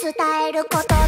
伝えること